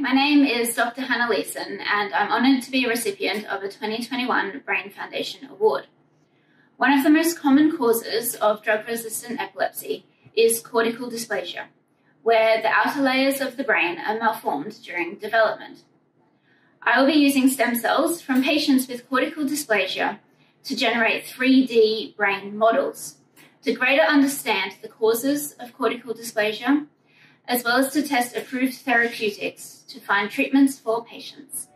my name is Dr. Hannah Leeson, and I'm honoured to be a recipient of a 2021 Brain Foundation Award. One of the most common causes of drug resistant epilepsy is cortical dysplasia, where the outer layers of the brain are malformed during development. I will be using stem cells from patients with cortical dysplasia to generate 3D brain models to greater understand the causes of cortical dysplasia, as well as to test approved therapeutics to find treatments for patients.